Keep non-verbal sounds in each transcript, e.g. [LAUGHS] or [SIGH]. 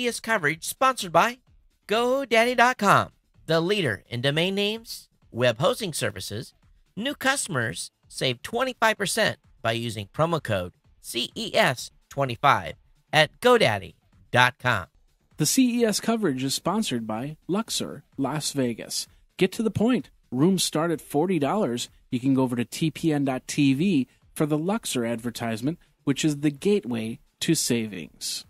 CES coverage sponsored by GoDaddy.com, the leader in domain names, web hosting services. New customers save 25% by using promo code CES25 at GoDaddy.com. The CES coverage is sponsored by Luxor, Las Vegas. Get to the point. Rooms start at $40. You can go over to tpn.tv for the Luxor advertisement, which is the gateway to savings.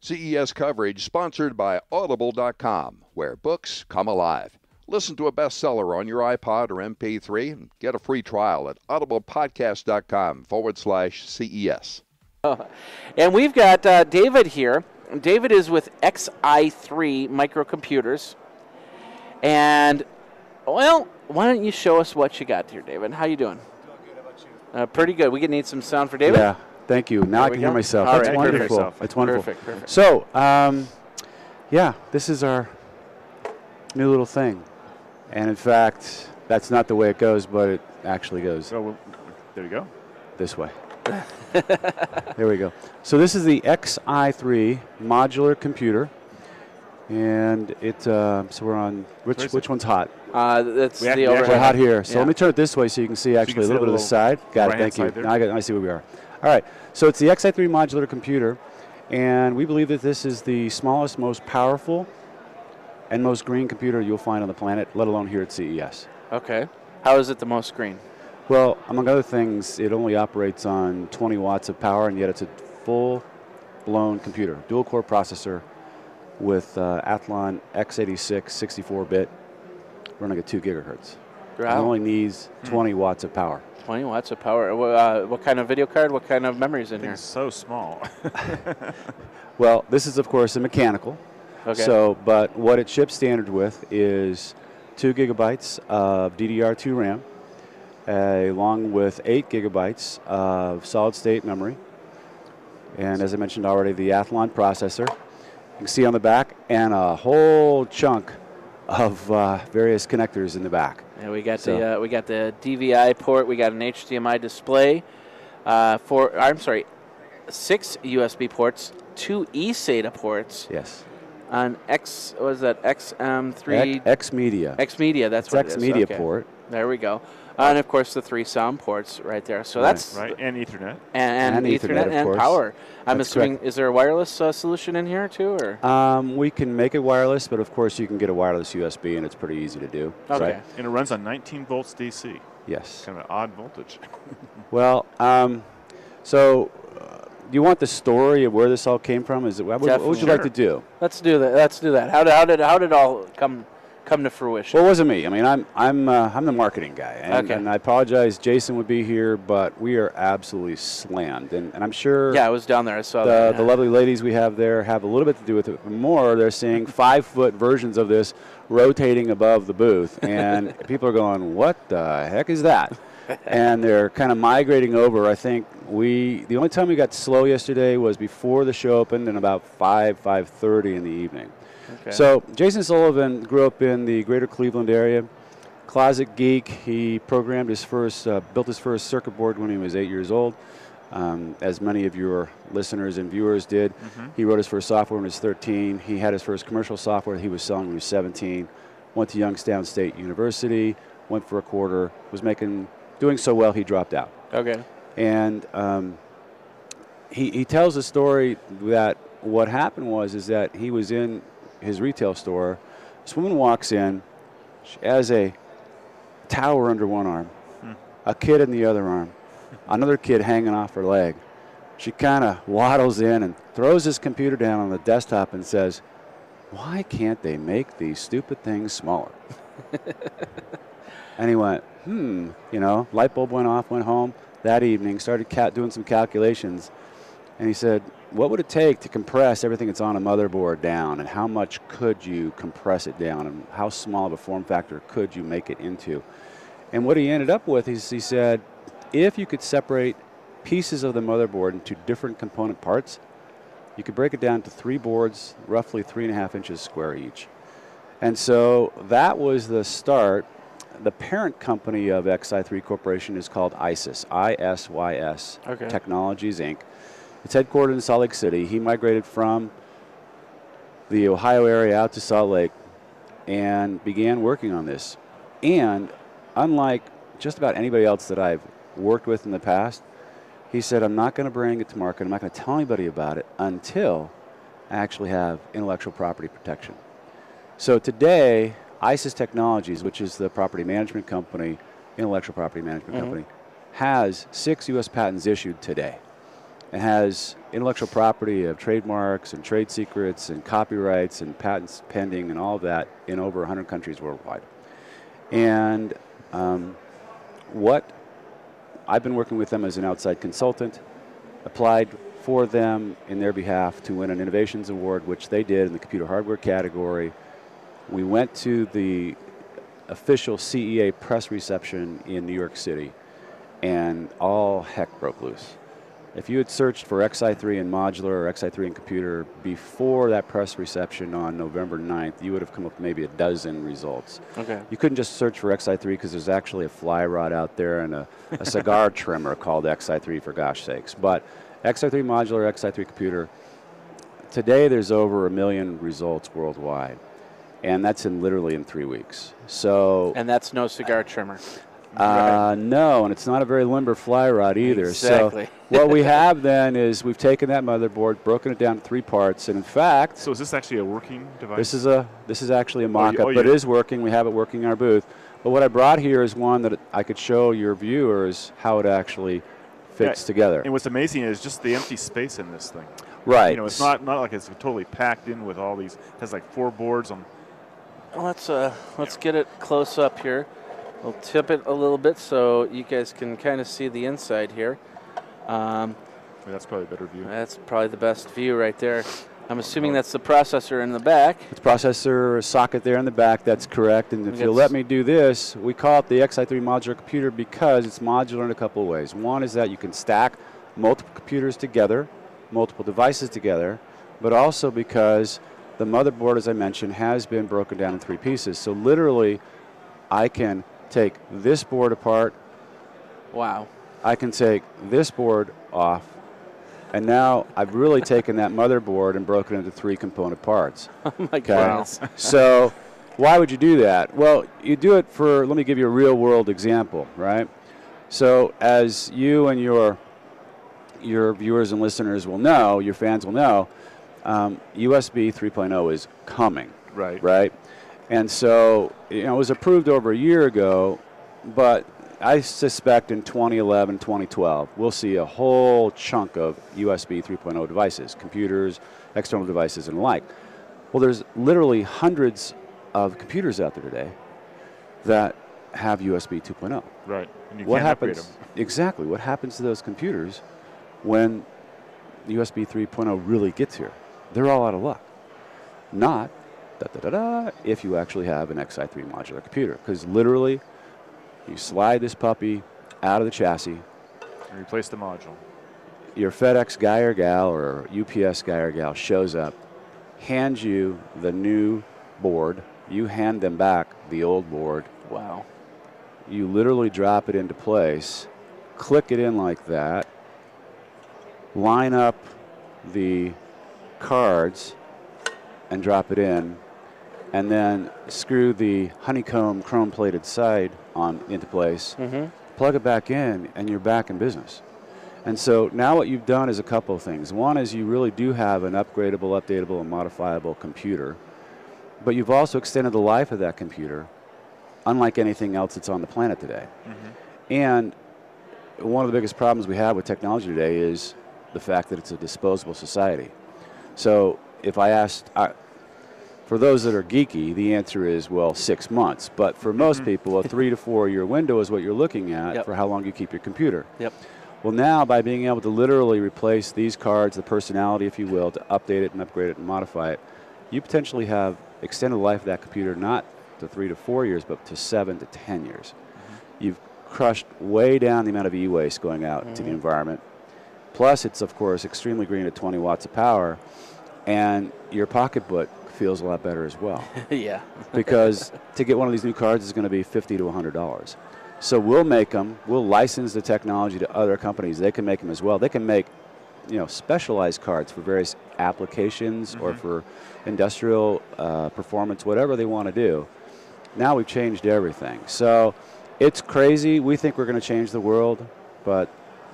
CES coverage sponsored by Audible.com, where books come alive. Listen to a bestseller on your iPod or MP3 and get a free trial at audiblepodcast.com forward slash CES. And we've got uh, David here. David is with XI3 Microcomputers. And, well, why don't you show us what you got here, David? How you doing? Good. How about Uh, pretty good. We could need some sound for David. Yeah, thank you. Now There I can hear myself. All That's right, wonderful. perfect. That's wonderful. Perfect, perfect. So, um, yeah, this is our new little thing. And in fact, that's not the way it goes, but it actually goes So we'll- there you go. this way. [LAUGHS] there we go. So this is the XI3 modular computer. And it, uh, so we're on, which, Where's which one's hot? Uh, that's We the overhead. We're hot here. So Yeah. let me turn it this way so you can see actually can a little bit of the side. Got it. right-hand Thank you. Now I, got, I see where we are. All right. So it's the XI3 modular computer, and we believe that this is the smallest, most powerful, and most green computer you'll find on the planet, let alone here at CES. Okay. How is it the most green? Well, among other things, it only operates on 20 watts of power, and yet it's a full-blown computer, dual-core processor with uh, Athlon x86 64-bit, running at 2 gigahertz. It only needs 20 watts of power. 20 watts of power. Uh, what kind of video card? What kind of memories in here? Thing's so small. [LAUGHS] Well, this is of course a mechanical. Okay. So, but what it ships standard with is two gigabytes of DDR2 RAM, uh, along with eight gigabytes of solid-state memory, and as I mentioned already, the Athlon processor. You can see on the back, and a whole chunk of uh, various connectors in the back. Yeah, we got So- the uh, we got the DVI port. We got an HDMI display. Uh, for I'm sorry, six USB ports, two eSATA ports, Yes. on X what is that XM3 X, X Media. X Media. That's It's what X it is. Media okay. port. There we go. Uh, and of course the three sound ports right there. So Right. that's right, and Ethernet. and, and, And Ethernet, Ethernet, and power. I'm That's assuming correct. is there a wireless uh, solution in here too, or Um, we can make it wireless, but of course you can get a wireless USB, and it's pretty easy to do. okay? Right? And it runs on 19 volts DC. Yes. Kind of an odd voltage. [LAUGHS] Well, um, so uh, do you want the story of where this all came from? Is it what, what would you like to do? Let's do that. Let's do that. How did how did how did it all come come to fruition? Well, it wasn't me. I mean, I'm I'm uh, I'm the marketing guy, and, Okay. and I apologize. Jason would be here, but we are absolutely slammed, and, and I'm sure yeah, I was down there. I saw the, that. the lovely ladies we have there have a little bit to do with it. More, they're seeing [LAUGHS] five foot versions of this rotating above the booth, and people are going, "What the heck is that?" And they're kind of migrating over. I think we the only time we got slow yesterday was before the show opened, and about five five thirty in the evening. Okay. So Jason Sullivan grew up in the greater Cleveland area. Closet geek. He programmed his first, uh, built his first circuit board when he was eight years old. Um, as many of your listeners and viewers did, he wrote his first software when he was 13. He had his first commercial software he was selling when he was 17. Went to Youngstown State University. Went for a quarter. Was making, doing so well he dropped out. okay. And um, he, he tells a story that what happened was is that he was in his retail store. This woman walks in. She has a tower under one arm, a kid in the other arm, another kid hanging off her leg. She kind of waddles in and throws his computer down on the desktop and says, "Why can't they make these stupid things smaller?" [LAUGHS] and he went, "Hmm." You know, light bulb went off. Went home that evening, started doing some calculations, and he said, "What would it take to compress everything that's on a motherboard down, and how much could you compress it down, and how small of a form factor could you make it into?" And what he ended up with is he said, if you could separate pieces of the motherboard into different component parts, you could break it down to three boards, roughly three and a half inches square each. And so that was the start. The parent company of XI3 Corporation is called ISYS, I-S-Y-S Okay. Technologies Inc. It's headquartered in Salt Lake City. He migrated from the Ohio area out to Salt Lake and began working on this. And unlike just about anybody else that I've worked with in the past, he said, I'm not going to bring it to market. I'm not going to tell anybody about it until I actually have intellectual property protection. So today, ISYS Technologies, which is the property management company, intellectual property management Mhm. company, has six U.S. patents issued today and has intellectual property of trademarks and trade secrets and copyrights and patents pending and all of that in over 100 countries worldwide. And um, what I've been working with them as an outside consultant, applied for them in their behalf to win an innovations award, which they did in the computer hardware category. We went to the official CEA press reception in New York City, and all heck broke loose. If you had searched for XI3 in modular or XI3 in computer before that press reception on November 9th, you would have come up with maybe a dozen results. Okay. You couldn't just search for XI3 because there's actually a fly rod out there and a, a cigar [LAUGHS] trimmer called XI3 for gosh sakes. But XI3 modular, XI3 computer, today there's over a million results worldwide. And that's in literally in three weeks. So And that's no cigar trimmer. uh, no, and it's not a very limber fly rod either. Exactly. So what we have then is we've taken that motherboard, broken it down to three parts, and in fact, So is this actually a working device? this is a this is actually a you- mock-up, oh, but it you- is working. We have it working in our booth. But what I brought here is one that I could show your viewers how it actually fits Yeah, together. And what's amazing is just the empty space in this thing. right. You know, it's not not like it's totally packed in with all these. It has like four boards on. Let's uh, let's get it close up here. We'll tip it a little bit so you guys can kind of see the inside here. Um, well, that's probably a better view. that's probably the best view right there. I'm assuming that's the processor in the back. It's processor socket there in the back. That's correct. And if you'll let me do this, we call it the XI3 modular computer because it's modular in a couple of ways. One is that you can stack multiple computers together, multiple devices together, but also because the motherboard, as I mentioned, has been broken down in three pieces. So literally, I can take this board apart, Wow. I can take this board off, and now I've really taken that motherboard and broken it into three component parts. [LAUGHS] Oh my Okay. goodness. so, why would you do that? Well, you do it for, let me give you a real world example, right? So, as you and your, your viewers and listeners will know, your fans will know, um, USB 3.0 is coming, Right. right? And so, you know, it was approved over a year ago, but I suspect in 2011, 2012, we'll see a whole chunk of USB 3.0 devices, computers, external devices, and the like. Well, there's literally hundreds of computers out there today that have USB 2.0. Right. And you What can't upgrade happens? them. [LAUGHS] Exactly. What happens to those computers when USB 3.0 really gets here? They're all out of luck. Not da, da, da, da, if you actually have an XI3 modular computer, because literally, you slide this puppy out of the chassis. And replace the module. Your FedEx guy or gal or UPS guy or gal shows up, hands you the new board. You hand them back the old board. Wow. you literally drop it into place, click it in like that, line up the cards and drop it in, and then screw the honeycomb chrome plated side on into place, Mm-hmm. plug it back in, and you're back in business. And so now what you've done is a couple of things. One is you really do have an upgradable, updatable, and modifiable computer, but you've also extended the life of that computer unlike anything else that's on the planet today. And one of the biggest problems we have with technology today is the fact that it's a disposable society. So if I asked, uh, for those that are geeky, the answer is, well, six months. But for most people, a three to four year window is what you're looking at Yep. for how long you keep your computer. Yep. Well, now by being able to literally replace these cards, the personality, if you will, to update it and upgrade it and modify it, you potentially have extended the life of that computer not to three to four years, but to seven to ten years. You've crushed way down the amount of e-waste going out to the environment. Plus, it's of course extremely green at 20 watts of power, and your pocketbook feels a lot better as well [LAUGHS] yeah. because to get one of these new cards is going to be 50 to 100 dollars. So we'll make them. We'll license the technology to other companies. They can make them as well. They can make you know specialized cards for various applications or Mhm. for industrial uh, performance, whatever they want to do. Now we've changed everything. So it's crazy. We think we're going to change the world, but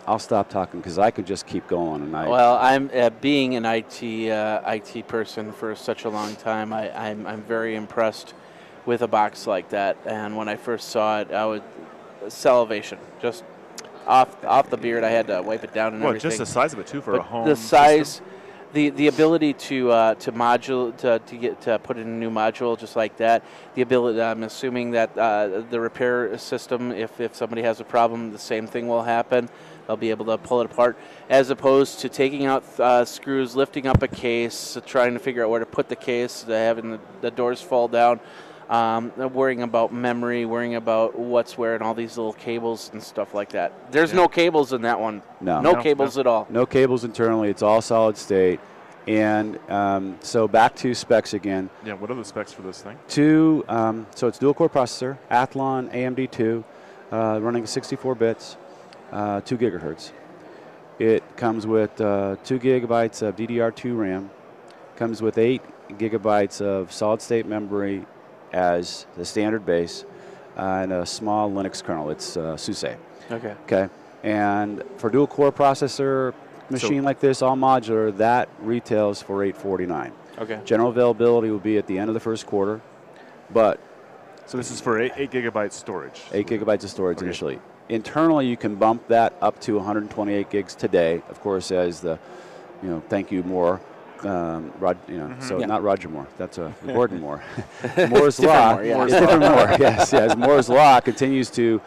I'll stop talking because I could just keep going. And I, Well, I'm uh, being an IT uh, IT person for such a long time. I, I'm I'm very impressed with a box like that. And when I first saw it, I was salivation just off off the beard. I had to wipe it down and Well, everything. just the size of it too for a home. the system. size, the the ability to uh, to module to, to get to put in a new module just like that. The ability. I'm assuming that uh, the repair system, if if somebody has a problem, the same thing will happen. They'll be able to pull it apart, as opposed to taking out uh, screws, lifting up a case, trying to figure out where to put the case, uh, having the, the doors fall down. Um, worrying about memory, worrying about what's where, and all these little cables and stuff like that. There's Yeah. no cables in that one. No. no No, cables at all. no cables internally. It's all solid state. And um, so back to specs again. Yeah. What are the specs for this thing? Two, um, so it's dual core processor, Athlon AMD2, uh, running 64 bits, uh, 2 gigahertz. It comes with uh, 2 gigabytes of DDR2 RAM, comes with 8 gigabytes of solid state memory as the standard base, uh, and a small Linux kernel. It's uh, SUSE. Okay. Okay. And for dual core processor machine like this, all modular, that retails for 849. Okay. General availability will be at the end of the first quarter, but So this is for eight, eight gigabyte storage. eight gigabytes of storage Okay. initially. Internally, you can bump that up to 128 gigs today. Of course, as the, you know, thank you Moore, um, Rod, you know, so Yeah. not Roger Moore. That's a [LAUGHS] Gordon [LAUGHS] Moore. Moore's law. Moore, yeah. Different Moore. [LAUGHS] Yes, yes. Moore's law continues to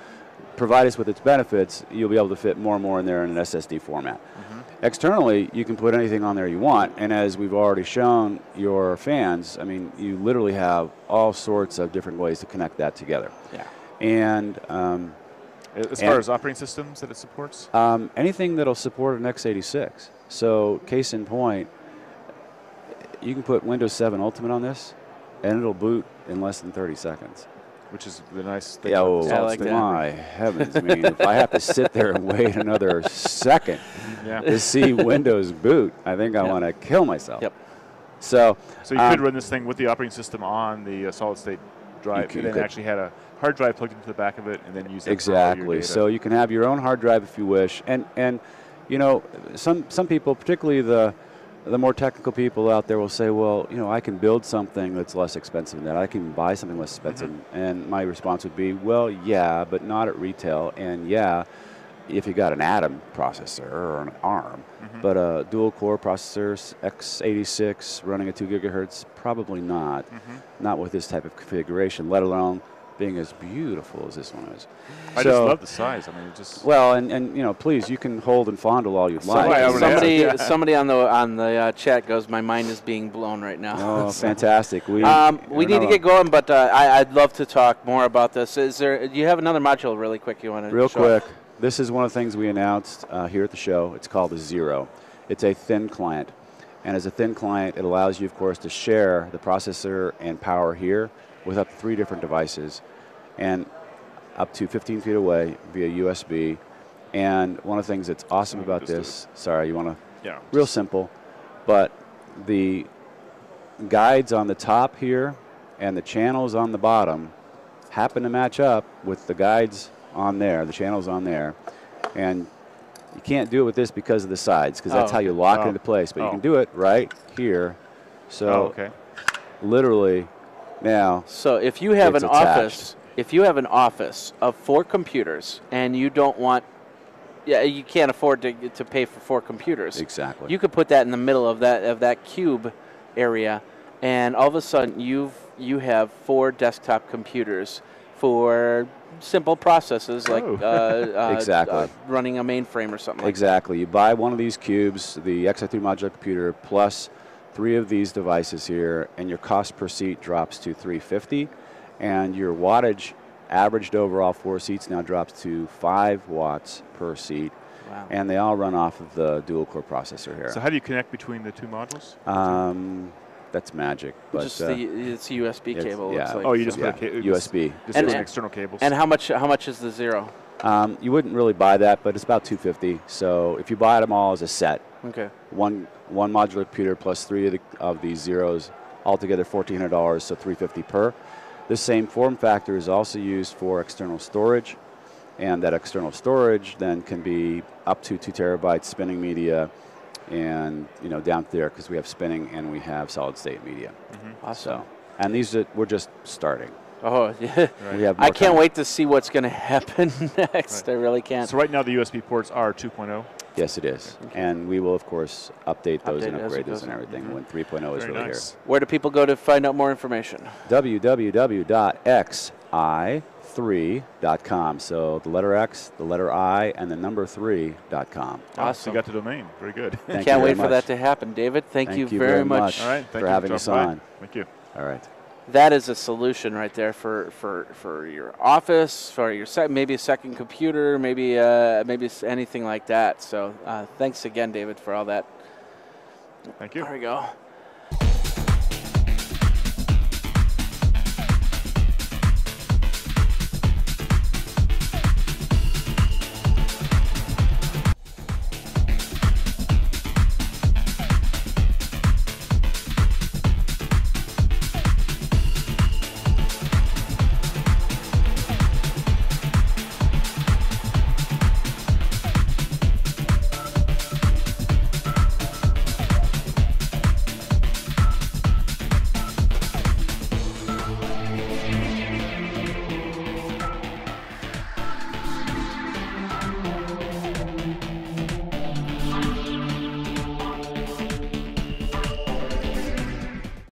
provide us with its benefits. You'll be able to fit more and more in there in an SSD format. Externally, you can put anything on there you want, and as we've already shown your fans, I mean, you literally have all sorts of different ways to connect that together. Yeah. And um, As And- far as operating systems that it supports. um, anything that'll support an x86. So, case in point, you can put Windows 7 Ultimate on this, and it'll boot in less than 30 seconds. which is the nice thing. Yeah, about oh, Yeah, solid like state. my heavens! I mean, if I have to sit there and wait another second Yeah. to see Windows boot, I think I Yeah. want to kill myself. Yep. So, So you could Um, run this thing with the operating system on the uh, solid state drive, could- and then actually had a hard drive plugged into the back of it, and then use it for all your Exactly. So you can have your own hard drive if you wish, and and you know some some people, particularly the the more technical people out there, will say, well, you know, I can build something that's less expensive than that. I can buy something less expensive. Mm-hmm. And my response would be, well, yeah, but not at retail, and yeah. If you got an Atom processor or an ARM, but a dual core processor, x86 running at two gigahertz, probably not. Not with this type of configuration, let alone being as beautiful as this one is. I just love the size. I mean, it just Well, and, and you know, please, you can hold and fondle all you'd like. Somebody- I somebody, on the on the uh, chat goes, "My mind is being blown right now." Oh, [LAUGHS] fantastic! We Um, we need to get going, but uh, I, I'd love to talk more about this. Is there? Do you have another module really quick you want to? real quick. This is one of the things we announced uh, here at the show. It's called the Z3ro. It's a thin client, and as a thin client, it allows you, of course, to share the processor and power here with up to three different devices, and up to 15 feet away via USB. And one of the things that's awesome about this, sorry, you want to yeah, real simple, but the guides on the top here and the channels on the bottom happen to match up with the guides on there, the channels on there, and you can't do it with this because of the sides, because that's Oh, how you lock oh, it into oh. place. But you oh. can do it right here. So Oh, okay. literally, now So if you have an attached. office, if you have an office of four computers and you don't want, yeah, you can't afford to to pay for four computers. exactly. You could put that in the middle of that of that cube area, and all of a sudden you've you have four desktop computers for simple processes like Oh. uh, [LAUGHS] uh, Exactly. uh, running a mainframe or something. like Exactly. You buy one of these cubes, the XI3 modular computer, plus three of these devices here, and your cost per seat drops to 350, and your wattage averaged over all four seats now drops to five watts per seat. Wow. and they all run off of the dual core processor here. So how do you connect between the two modules? um, that's magic. But Just uh, the it's a USB it's- cable. yeah. looks like, oh, you just so. yeah, put a ca- USB. Just And- an external cables. And how much how much is the Z3ro? Um, you wouldn't really buy that, but it's about 250. So if you buy them all as a set, Okay. one one modular computer plus three of, the, of these Z3ros, altogether $1,400, so 350 per. This same form factor is also used for external storage, and that external storage then can be up to two terabytes spinning media, and you know down there because we have spinning and we have solid state media. Mm-hmm. Awesome. So, and these are, we're just starting. Oh, [LAUGHS] yeah. We have I can't coming. wait to see what's going [LAUGHS] to happen [LAUGHS] next. I really can't. So right now the USB ports are oh. 2.0. Yes, it is, and we will of course update those and Update it as upgrade those goes and on. everything mm-hmm. when 3.0 is really nice. Where do people go to find out more information? here. www.xi3.com. So the letter X, the letter I, and the number 3.com. Awesome. you got the domain. Very good. Thank Can't you wait very for that to happen, David. Thank, Thank you, you very, very much. much. All right. Thank For you having us dropping by. on. Thank you. All right. That is a solution right there for, for, for your office, for your sec- maybe a second computer, maybe uh, maybe anything like that. So uh, thanks again, David, for all that. Thank you. There we go.